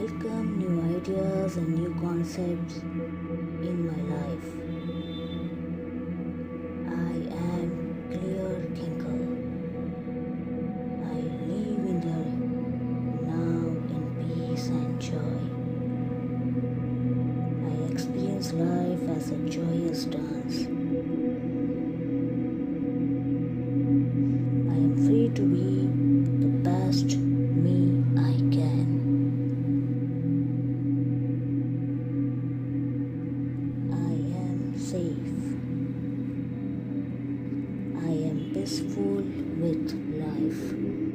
welcome new ideas and new concepts in my life. Safe. I am peaceful with life.